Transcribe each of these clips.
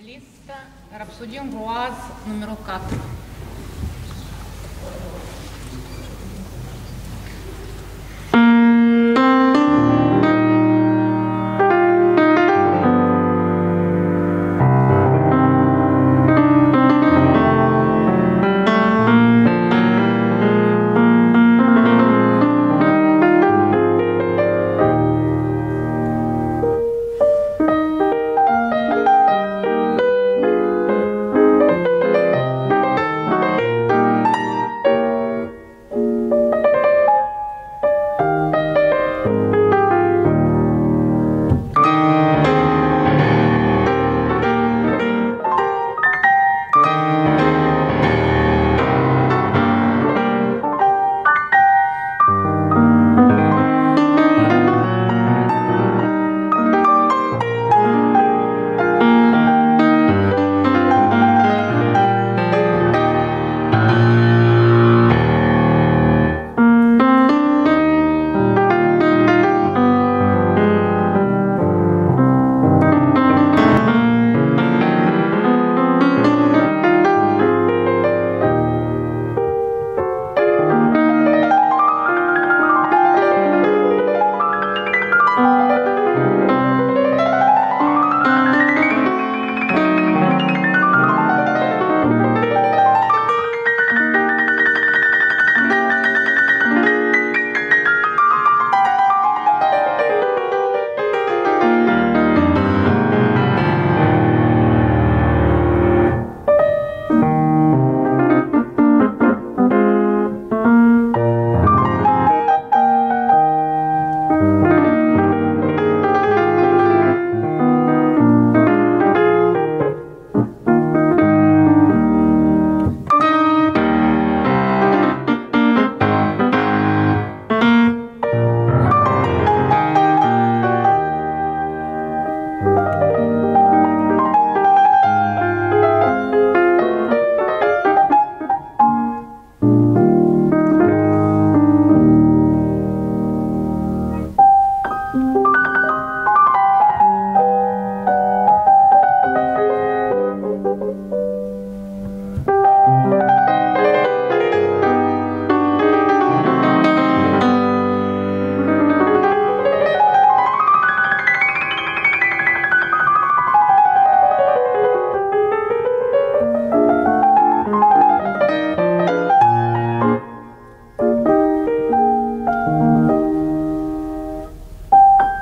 Листа «Рапсудиум Руаз» номер 4.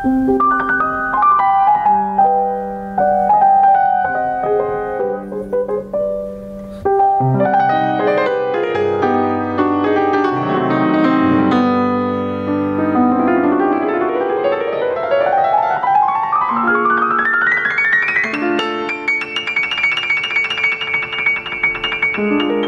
thank mm -hmm. you